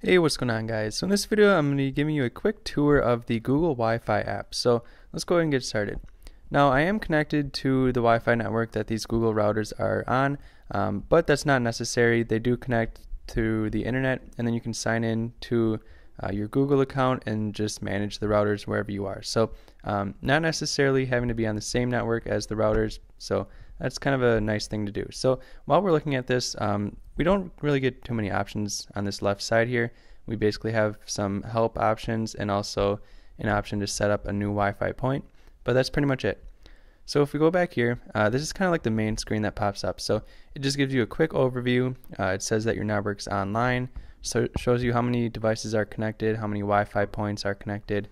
Hey, what's going on guys? So in this video, I'm going to be giving you a quick tour of the Google Wi-Fi app. So let's go ahead and get started. Now I am connected to the Wi-Fi network that these Google routers are on, um, but that's not necessary. They do connect to the internet and then you can sign in to uh, your Google account and just manage the routers wherever you are. So um, not necessarily having to be on the same network as the routers. So that's kind of a nice thing to do. So while we're looking at this, um, we don't really get too many options on this left side here. We basically have some help options and also an option to set up a new Wi-Fi point, but that's pretty much it. So if we go back here, uh, this is kind of like the main screen that pops up. So it just gives you a quick overview. Uh, it says that your network's online, so it shows you how many devices are connected, how many Wi-Fi points are connected,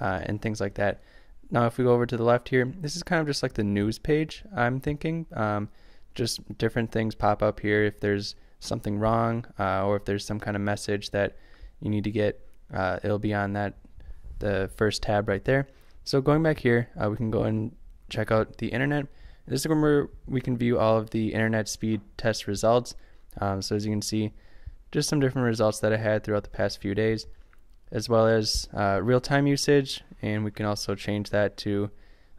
uh, and things like that. Now if we go over to the left here, this is kind of just like the news page, I'm thinking. Um, just different things pop up here if there's something wrong uh, or if there's some kind of message that you need to get uh, it'll be on that the first tab right there. So going back here uh, we can go and check out the internet. This is where we can view all of the internet speed test results. Um, so as you can see just some different results that I had throughout the past few days as well as uh, real-time usage. And we can also change that to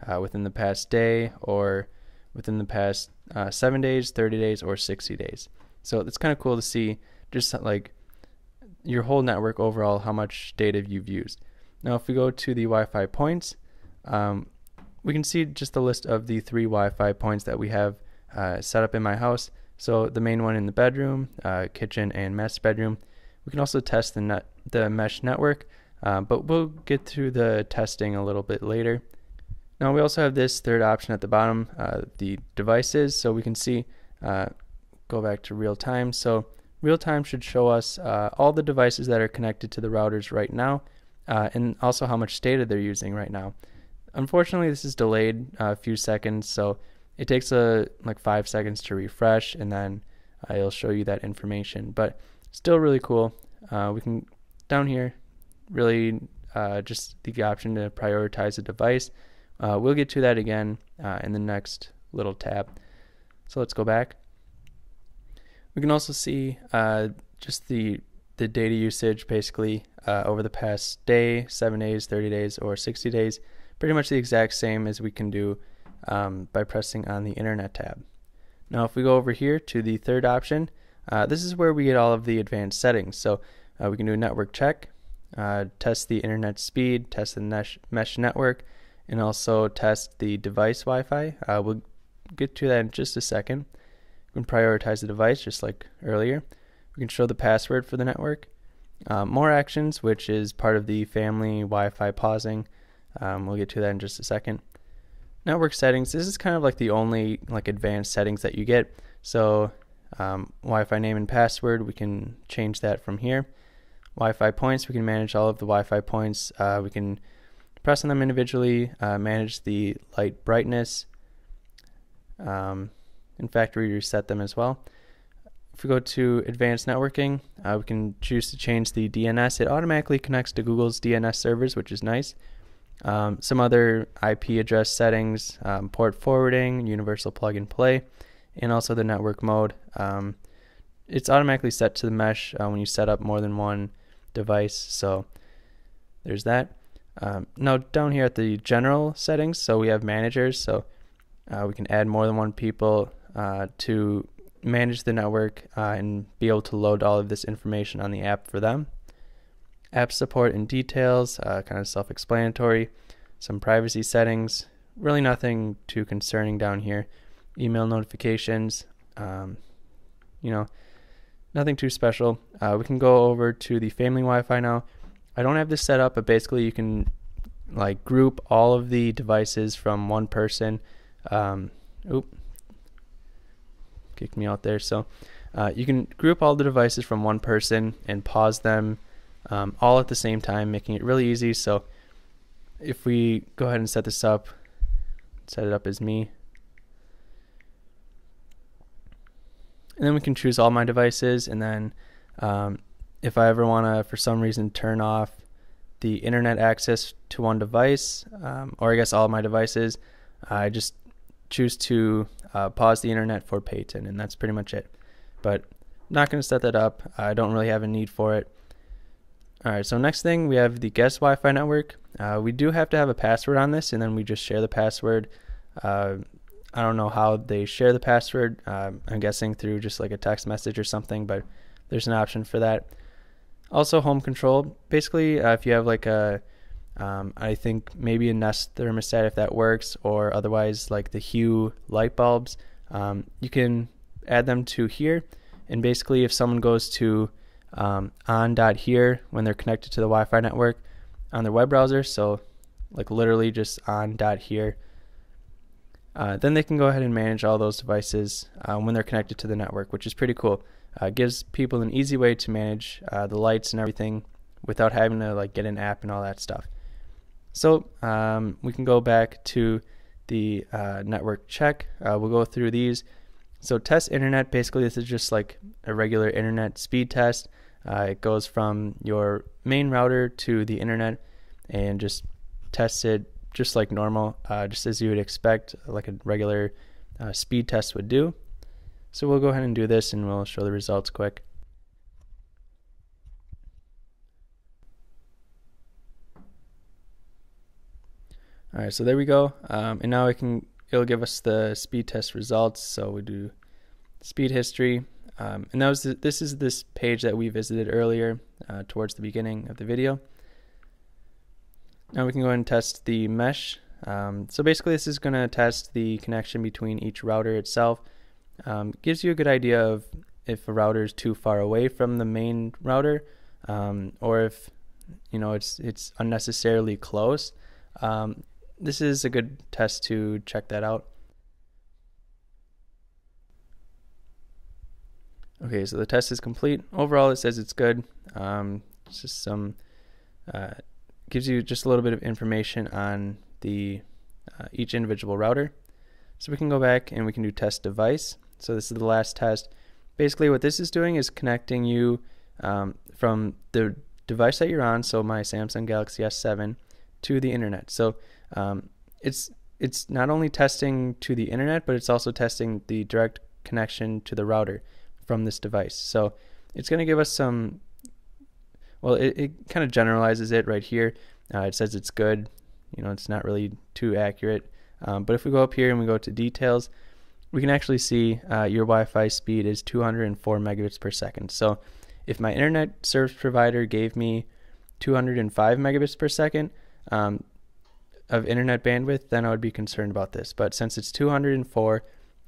uh, within the past day or within the past uh, seven days, 30 days, or 60 days. So it's kind of cool to see just like your whole network overall, how much data you've used. Now, if we go to the Wi Fi points, um, we can see just the list of the three Wi Fi points that we have uh, set up in my house. So the main one in the bedroom, uh, kitchen, and master bedroom. We can also test the net, the mesh network, uh, but we'll get to the testing a little bit later. Now we also have this third option at the bottom, uh, the devices. So we can see, uh, go back to real time. So real time should show us uh, all the devices that are connected to the routers right now, uh, and also how much data they're using right now. Unfortunately, this is delayed a few seconds, so it takes a uh, like five seconds to refresh, and then uh, it'll show you that information. But still really cool. we can down here, really just the option to prioritize a device. Uh, we'll get to that again uh, in the next little tab. So let's go back. We can also see uh, just the the data usage basically uh, over the past day, 7 days, 30 days, or 60 days. Pretty much the exact same as we can do um, by pressing on the Internet tab. Now if we go over here to the third option, uh, this is where we get all of the advanced settings. So uh, we can do a network check, test the internet speed, test the mesh network, and also test the device Wi-Fi. Uh, we'll get to that in just a second. We can prioritize the device just like earlier. We can show the password for the network. Uh, more actions, which is part of the family Wi-Fi pausing. Um, we'll get to that in just a second. Network settings. This is kind of like the only like advanced settings that you get. So um, Wi-Fi name and password, we can change that from here. Wi-Fi points, we can manage all of the Wi-Fi points. Uh, we can press on them individually, uh, manage the light brightness. Um, in fact, we reset them as well. If we go to advanced networking, uh, we can choose to change the DNS. It automatically connects to Google's DNS servers, which is nice. Um, some other IP address settings, um, port forwarding, universal plug and play, and also the network mode. Um, it's automatically set to the mesh uh, when you set up more than one device, so there's that. Um, now down here at the general settings, so we have managers, so uh, we can add more than one people uh, to manage the network uh, and be able to load all of this information on the app for them. App support and details, uh, kind of self-explanatory. Some privacy settings, really nothing too concerning down here. Email notifications, um, you know, nothing too special. Uh, we can go over to the family Wi-Fi now. I don't have this set up, but basically you can like group all of the devices from one person. Um, oop, kicked me out there. So uh, you can group all the devices from one person and pause them um, all at the same time, making it really easy. So if we go ahead and set this up, set it up as me. And then we can choose all my devices and then um, if I ever want to, for some reason, turn off the internet access to one device, um, or I guess all my devices, I just choose to uh, pause the internet for Peyton, and that's pretty much it. But I'm not going to set that up. I don't really have a need for it. All right, so next thing we have the guest Wi-Fi network. Uh, we do have to have a password on this, and then we just share the password. Uh, I don't know how they share the password. Uh, I'm guessing through just like a text message or something, but there's an option for that. Also, home control. Basically, uh, if you have like a, um, I think maybe a Nest thermostat if that works, or otherwise like the Hue light bulbs, um, you can add them to here. And basically, if someone goes to um, on dot here when they're connected to the Wi-Fi network on their web browser, so like literally just on dot here, uh, then they can go ahead and manage all those devices uh, when they're connected to the network, which is pretty cool. Uh, gives people an easy way to manage uh, the lights and everything without having to like get an app and all that stuff. So um, we can go back to the uh, network check. Uh, we'll go through these. So test internet, basically this is just like a regular internet speed test. Uh, it goes from your main router to the internet and just tests it just like normal, uh, just as you would expect, like a regular speed test would do. So we'll go ahead and do this and we'll show the results quick. All right, so there we go. Um, and now it can it'll give us the speed test results. So we do speed history, um, and that was the, this is this page that we visited earlier uh, towards the beginning of the video. Now we can go ahead and test the mesh. Um, so basically, this is going to test the connection between each router itself um, gives you a good idea of if a router is too far away from the main router um, or if you know it's it's unnecessarily close. Um, this is a good test to check that out. Okay, so the test is complete. Overall, it says it's good. Um, it's just some uh, gives you just a little bit of information on the uh, each individual router. So we can go back and we can do test device. So this is the last test. Basically what this is doing is connecting you um, from the device that you're on, so my Samsung Galaxy S7, to the internet. So um, it's it's not only testing to the internet, but it's also testing the direct connection to the router from this device. So it's going to give us some, well, it, it kind of generalizes it right here. Uh, it says it's good. You know, it's not really too accurate. Um, but if we go up here and we go to details, we can actually see uh, your Wi-Fi speed is 204 megabits per second. So if my internet service provider gave me 205 megabits per second um, of internet bandwidth, then I would be concerned about this. But since it's 204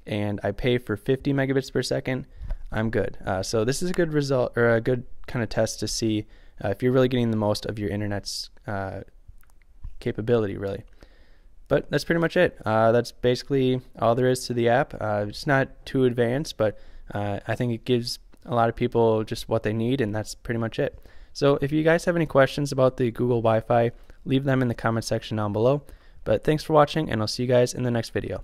and I pay for 50 megabits per second, I'm good. Uh, so this is a good result or a good kind of test to see uh, if you're really getting the most of your internet's uh, capability, really. But that's pretty much it. Uh, that's basically all there is to the app. Uh, it's not too advanced, but uh, I think it gives a lot of people just what they need, and that's pretty much it. So if you guys have any questions about the Google Wi Fi, leave them in the comment section down below. But thanks for watching, and I'll see you guys in the next video.